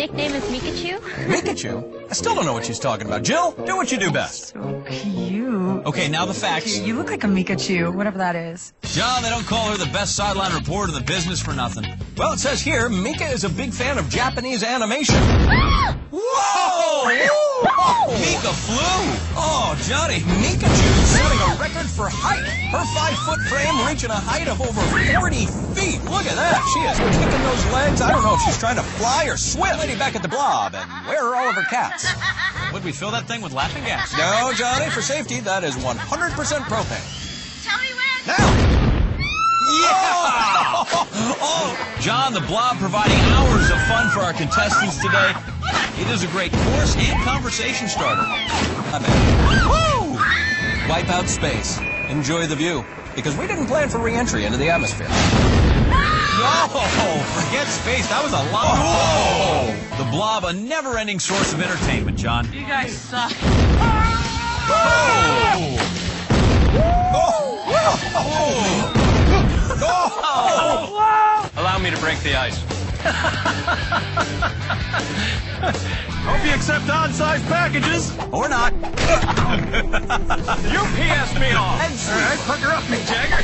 nickname is Mikachu? Pikachu? I still don't know what she's talking about. Jill, do what you do best. So cute. Okay, now the facts. You look like a Mikachu, whatever that is. John, they don't call her the best sideline reporter in the business for nothing. Well, it says here, Mika is a big fan of Japanese animation. Ah! Whoa! Mika flew! Oh, Johnny, Mikachu setting a record for height. Her five-foot frame reaching a height of over 40 feet. Look at that. She is kicking those legs. I don't know if she's trying to fly or swim. Lady back at the blob, and where are all of her cats? Would we fill that thing with laughing gas? No, Johnny, for safety, that is 100% propane. Tell me when. Now! Yeah! oh, John the Blob providing hours of fun for our contestants today. It is a great course and conversation starter. I bet. Woo! Wipe out space. Enjoy the view. Because we didn't plan for re-entry into the atmosphere. No! Forget space. That was a lot. Whoa! The Blob, a never-ending source of entertainment, John. You guys suck. Whoa! Oh! Oh! Oh! Allow me to break the ice. Hope you accept odd-sized packages. Or not. You PS me off. All right, pucker up, Mick Jagger.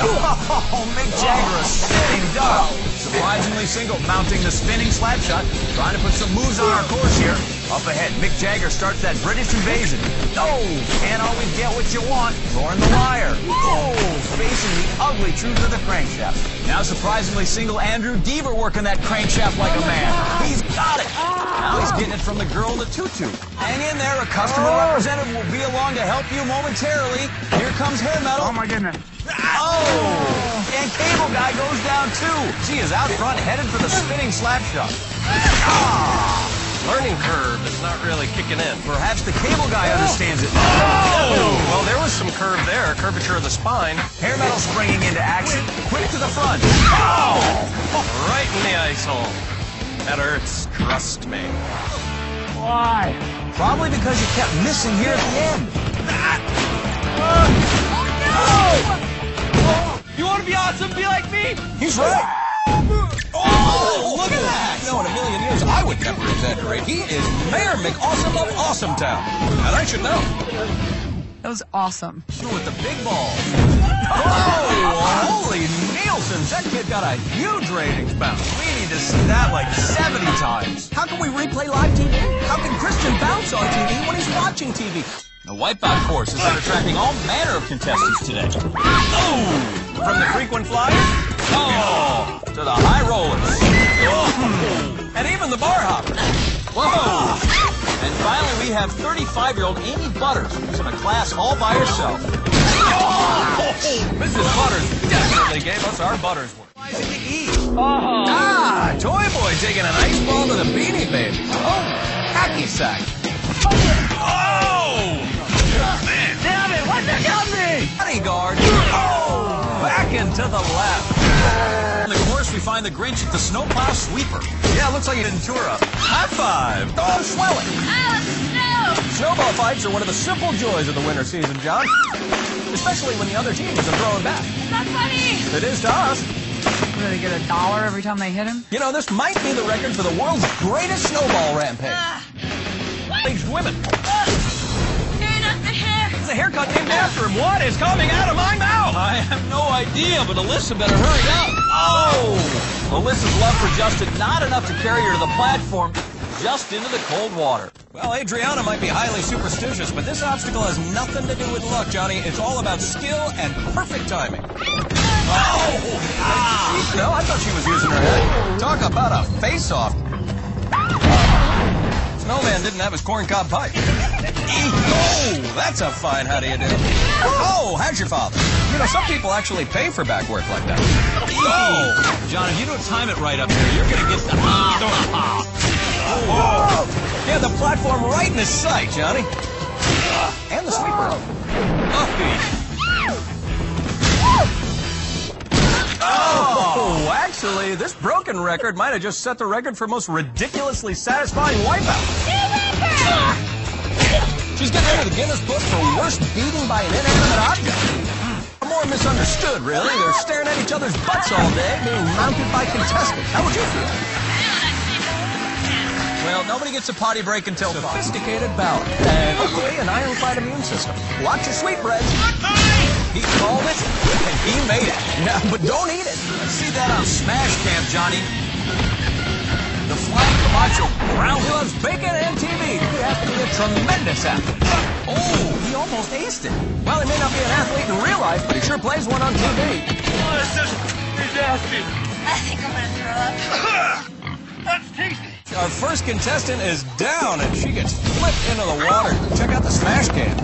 Oh, Mick Jagger, a sitting duck. Surprisingly single, mounting the spinning slap shot. Trying to put some moves on our course here. Up ahead, Mick Jagger starts that British invasion. No, can't always get what you want. Throwing the Liar. Oh, facing the ugly truth of the crankshaft. Now surprisingly single Andrew Deaver working that crankshaft like a man. He's got it. Now he's getting it from the girl in the tutu. Hang in there, a customer representative will be along to help you momentarily. Here comes hair metal. Oh my goodness. Oh! And Cable Guy goes down too. She is out front, headed for the spinning slap shot. Ah! Learning curve is not really kicking in. Perhaps the Cable Guy oh. understands it. Oh! Well, there was some curve there, curvature of the spine. Hair metal springing into action, quick to the front. Oh! Right in the ice hole. That hurts. Trust me. Why? Probably because you kept missing here at the end. Oh no! You want to be awesome? Be like me. He's right. Oh, look at that! No, in a million years, I would never exaggerate. He is Mayor McAwesome of Awesome Town. And I should know. That was awesome. With the big ball. Oh, holy Nielsen's. That kid got a huge ratings bounce. We need to see that like 70 times. How can we replay live TV? How can Christian bounce on TV when he's watching TV? The Wipeout course is attracting all manner of contestants today. Oh! From the frequent flyers, oh, to the high rollers, oh, and even the bar hoppers. Whoa! And finally, we have 35-year-old Amy Butters who's in a class all by herself. Oh, Mrs. Butters definitely gave us our Butters work. E. Ah, Toy Boy taking an ice ball to the Beanie Baby. Oh, hacky sack. Oh! Damn it, what the got me? Bodyguard. Oh! Back into the left. On the course, we find the Grinch at the snowplow sweeper. Yeah, looks like he didn't. High five. Oh, swelling. Oh, Snowball fights are one of the simple joys of the winter season, John. Especially when the other team isn't throwing back. snow! Not funny! It is to us. What, do they get a dollar every time they hit him? You know, this might be the record for the world's greatest snowball rampage. Uh, Aged women. turn up the hair! It's a haircut named after him. What is coming out of my mouth? I have no idea, but Alyssa better hurry up. Oh! Alyssa's love for Justin not enough to carry her to the platform, just into the cold water. Well, Adriana might be highly superstitious, but this obstacle has nothing to do with luck, Johnny. It's all about skill and perfect timing. Oh! Ah! No, I thought she was using her head. Talk about a face-off. Didn't have his corncob pipe. Oh, that's a fine how do you do. Oh, how's your father? You know, some people actually pay for back work like that. Oh, John, if you don't time it right up here, you're gonna get the. Oh, yeah, the platform right in his sight, Johnny. And the sweeper. Oh, Oh, actually, this broken record might have just set the record for most ridiculously satisfying wipeout. She's getting into the Guinness Book for worst beating by an inanimate object. More misunderstood, really. They're staring at each other's butts all day, being mounted by contestants. How would you feel? Well, nobody gets a potty break until sophisticated bowel. And hopefully an ironclad immune system. Watch your sweetbreads. He called it, and he made it. Yeah, but don't eat it. Let's see that on Smash Cam, Johnny. The flying Camacho Brown who loves bacon and TV. He has to be a tremendous athlete. Oh, he almost aced it. Well, he may not be an athlete in real life, but he sure plays one on TV. Oh, this is nasty. I think I'm gonna throw up. Our first contestant is down, and she gets flipped into the water. Check out the smash cam.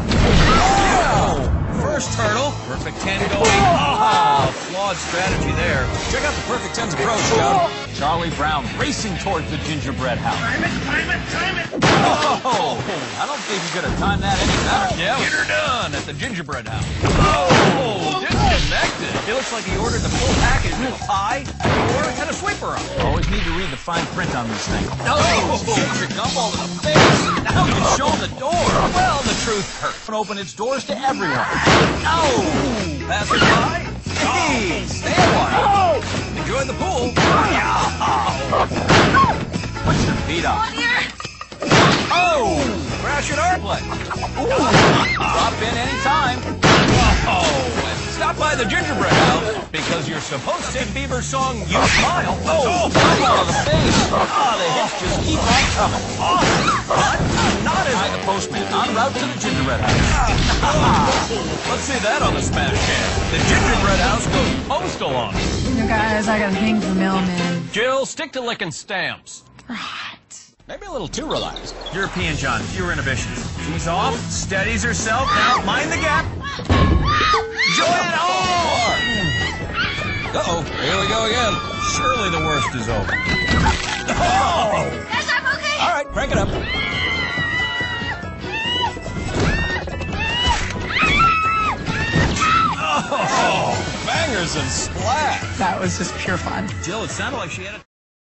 Oh! First turtle. Perfect 10 going. Ah, flawed strategy there. Check out the perfect 10's approach, Joe. Charlie Brown racing towards the gingerbread house. Time it, time it, time it. Oh, I don't think you could have timed that any better. Yeah, get her done at the gingerbread house. Oh, disconnected. It looks like he ordered the full package of a pie, or and a sweeper up. Always need to read the fine print on these things. No, ginger gumbo to the face. Now you show the door. Well, the truth hurts. And open its doors to everyone. Oh, pass it by. Hey, stay a while. Enjoy the pool. Put your feet up. Oh, crash at our place. Drop in anytime. Oh, and stop by the gingerbread house because you're supposed to sing Bieber's song "You Smile." Oh, elbow to the face. Ah, the hits just keep on coming. But not as I, the postman, en route to the gingerbread house. Let's see that on the smash cam. The gingerbread house goes postal on it. You guys, I got a thing for mailmen. Jill, stick to licking stamps. Right. Maybe a little too relaxed. European John, fewer inhibitions. She's off, steadies herself. Now, mind the gap. Joanne, oh! Uh-oh, here we go again. Surely the worst is over. Yes, I'm okay. All right, crank it up. Oh, bangers and splash. That was just pure fun. Jill, it sounded like she had a